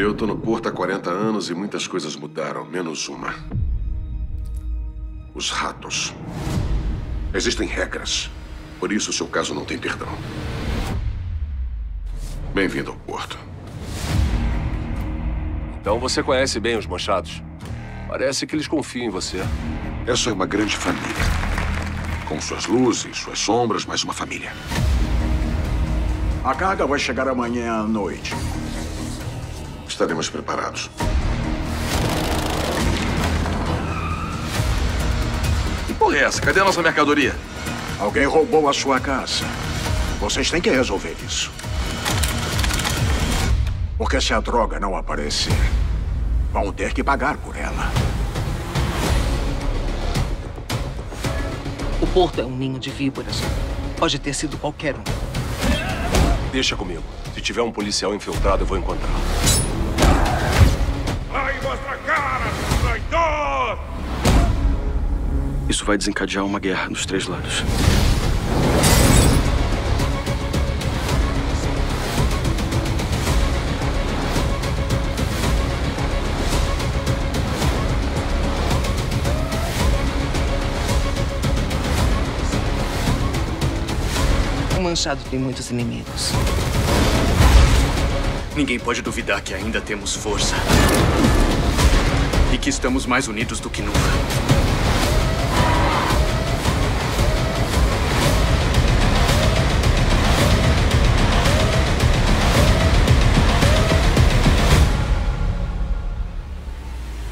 Eu tô no Porto há 40 anos e muitas coisas mudaram, menos uma. Os ratos. Existem regras. Por isso, seu caso não tem perdão. Bem-vindo ao Porto. Então você conhece bem os mochados. Parece que eles confiam em você. Essa é uma grande família. Com suas luzes, suas sombras, mas uma família. A carga vai chegar amanhã à noite. Estaremos preparados. Que porra é essa? Cadê a nossa mercadoria? Alguém roubou a sua casa. Vocês têm que resolver isso. Porque se a droga não aparecer, vão ter que pagar por ela. O porto é um ninho de víboras. Pode ter sido qualquer um. Deixa comigo. Se tiver um policial infiltrado, eu vou encontrar. Mostra a cara, traidor! Isso vai desencadear uma guerra dos três lados. O Manchado tem muitos inimigos. Ninguém pode duvidar que ainda temos força. Que estamos mais unidos do que nunca.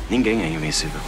Ninguém é invencível.